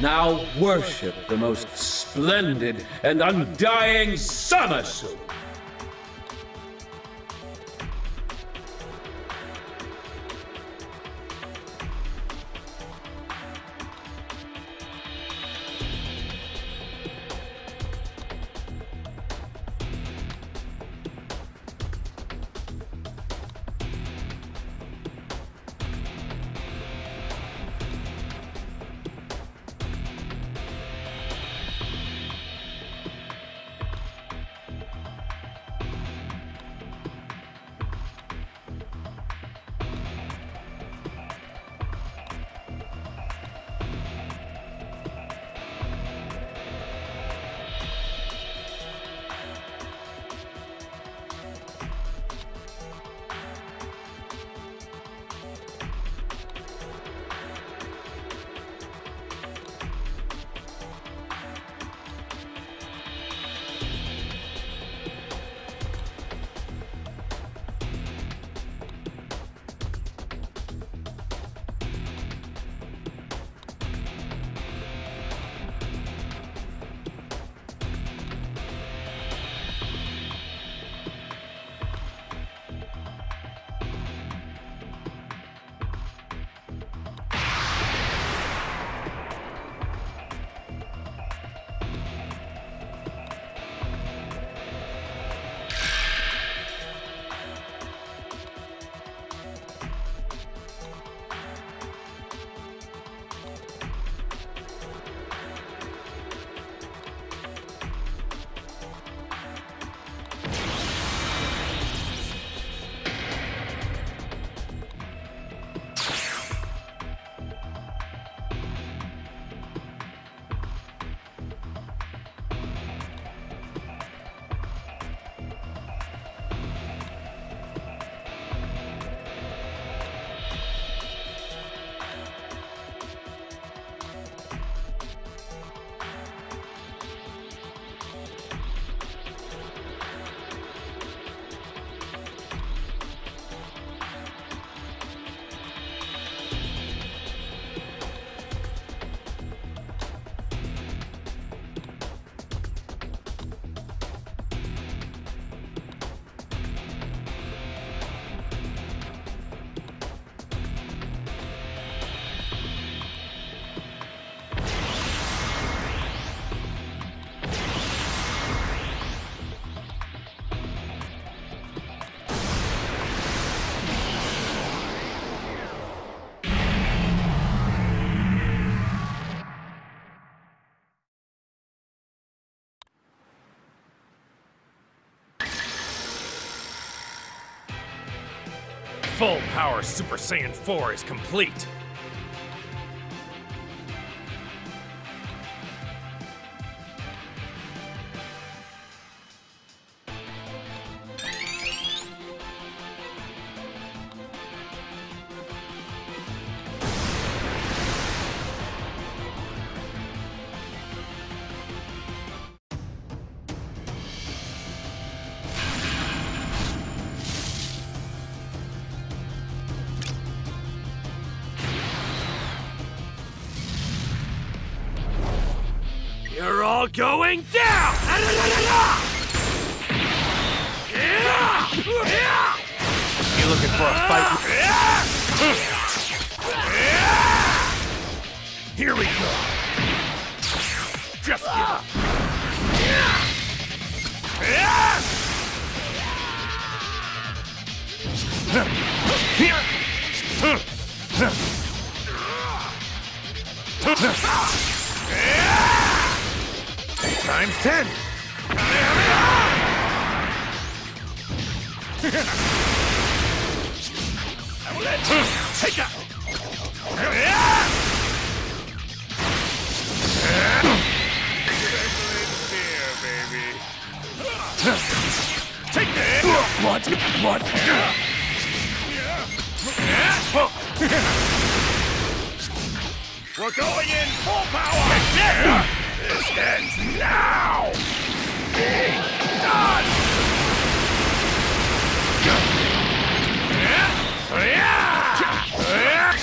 Now worship the most splendid and undying Zamasu! Full power Super Saiyan 4 is complete. All going down! You looking for a fight? Here we go! What? What? We're going in full power! This ends now! Be done!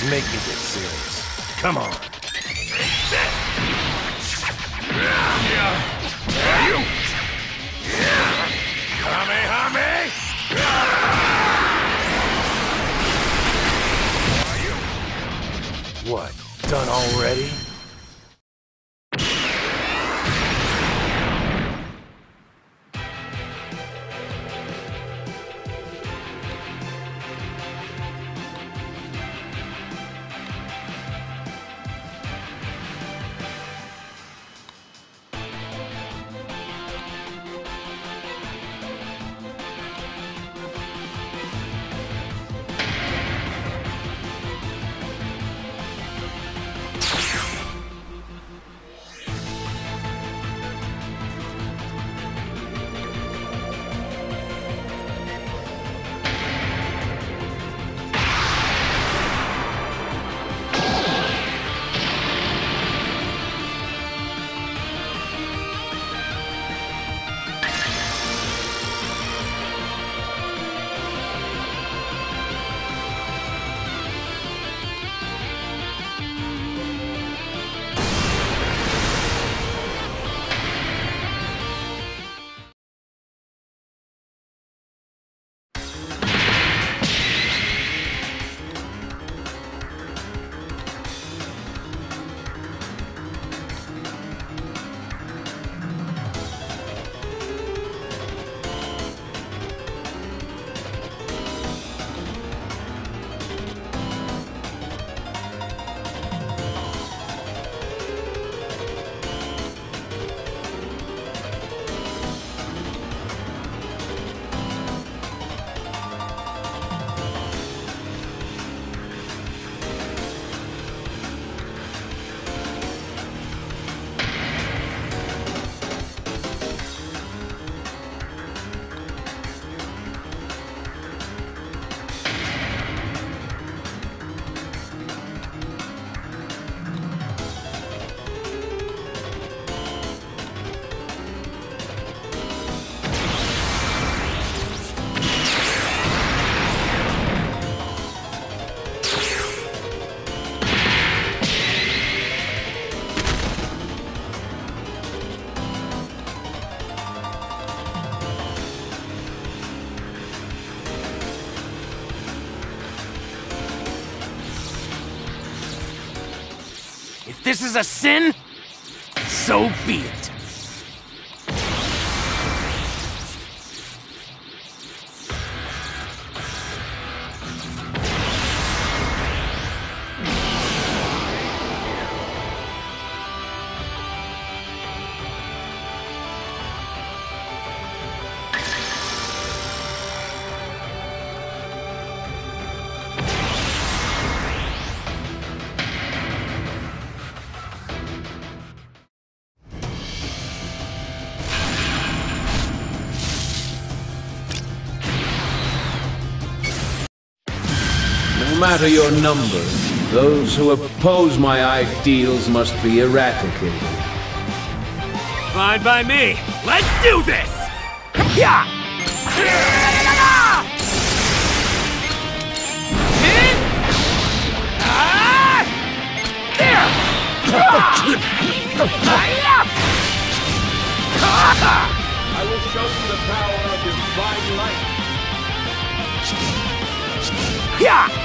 Make me get serious. Come on. Done already? If this is a sin, so be it. Matter your numbers, those who oppose my ideals must be eradicated. Fine by me. Let's do this! Yeah! I will show you the power of divine light. Yeah!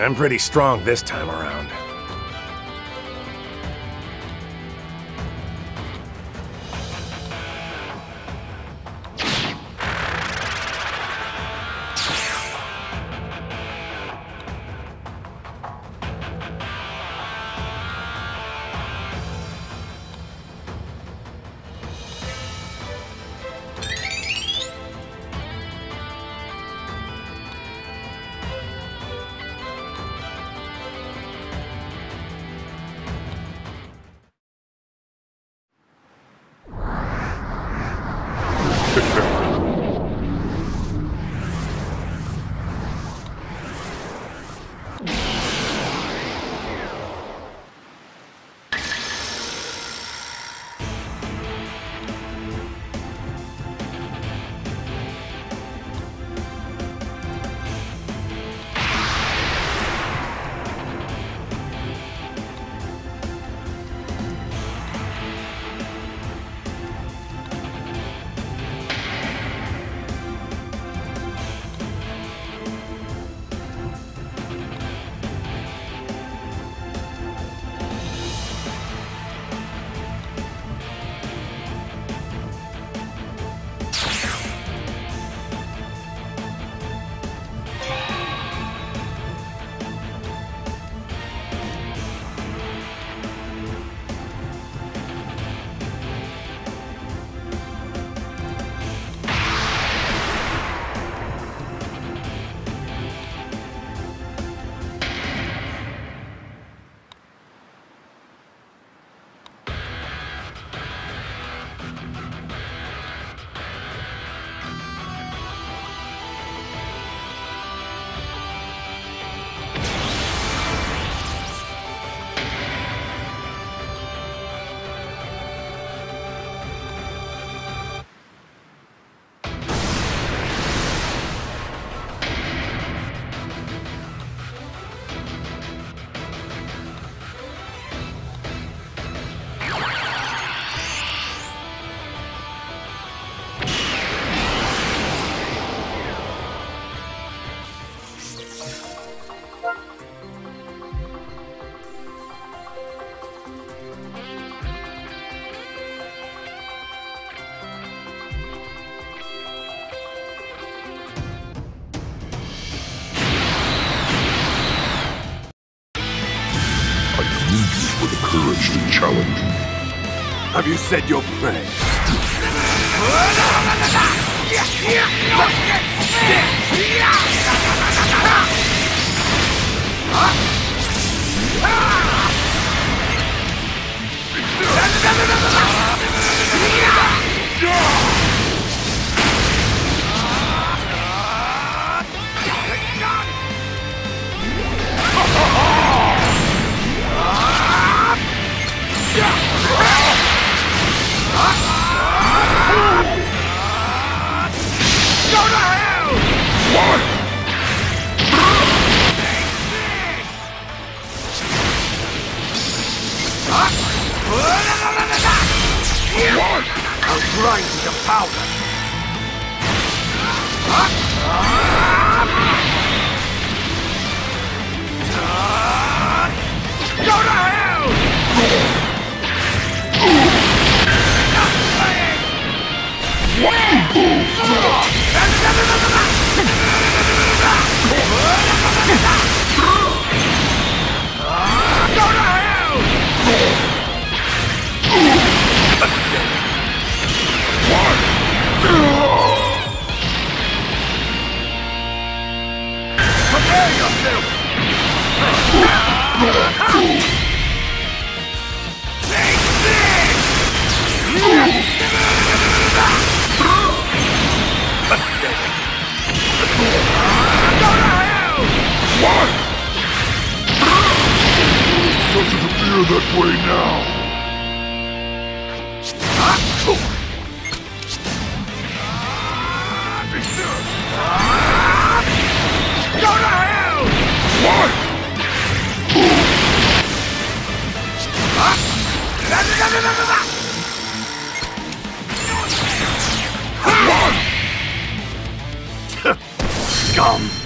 I'm pretty strong this time around. You said your prayers. Lord! appear that way now. Go to hell! What? Come.